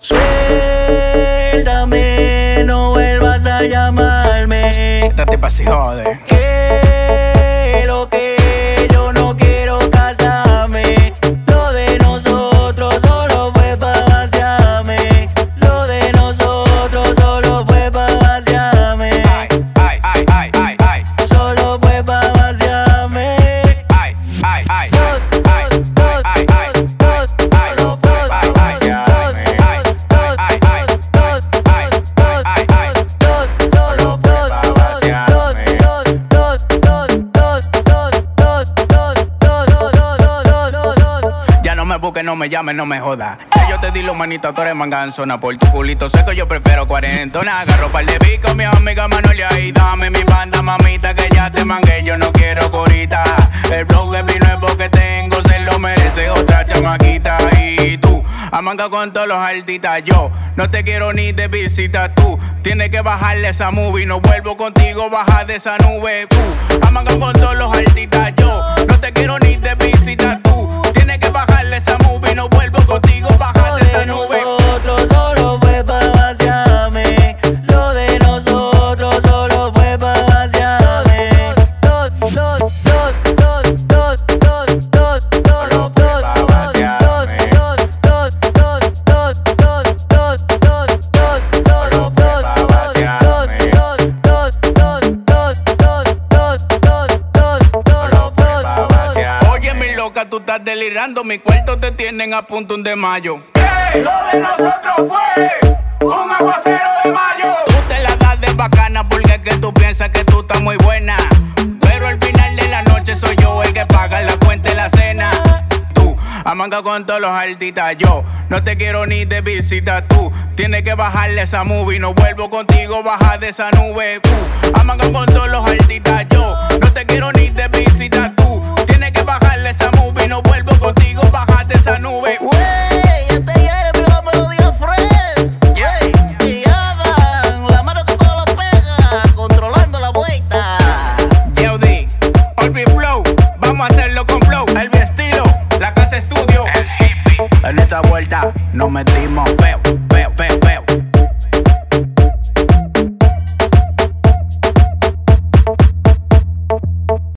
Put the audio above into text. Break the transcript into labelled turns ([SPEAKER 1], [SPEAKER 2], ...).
[SPEAKER 1] Suéltame, no vuelvas a llamarme.
[SPEAKER 2] Esta tipa si jode. Me busques, no me llames, no me jodas. Que yo te di los manitos, tú eres manganzona. Por tu culito seco yo prefiero cuarentona. Agarro par de pico, mi amiga Manolia y dame mi banda, mamita, que ya te mangué. Yo no quiero corita. El flow es mi nuevo que tengo, se lo merece otra chamaquita. Y tú, a manga con todos los artistas. Yo no te quiero ni de visita. Tú tienes que bajarle esa movie. No vuelvo contigo, baja de esa nube. Tú, a manga con todos los artistas. Yo no te quiero ni de visita. Tú estás delirando. Mi cuarto te tienen a punto un de mayo.
[SPEAKER 3] Lo de nosotros fue un aguacero de mayo.
[SPEAKER 2] Tú te la das de bacana porque es que tú piensas que tú estás muy buena. Pero al final de la noche soy yo el que paga la cuenta y la cena. Tú, a manga con todos los artistas. Yo no te quiero ni de visita. Tú tienes que bajarle esa movie. No vuelvo contigo, baja de esa nube. Tú, a manga con todos los artistas. Yo En esta vuelta nos metimos feo.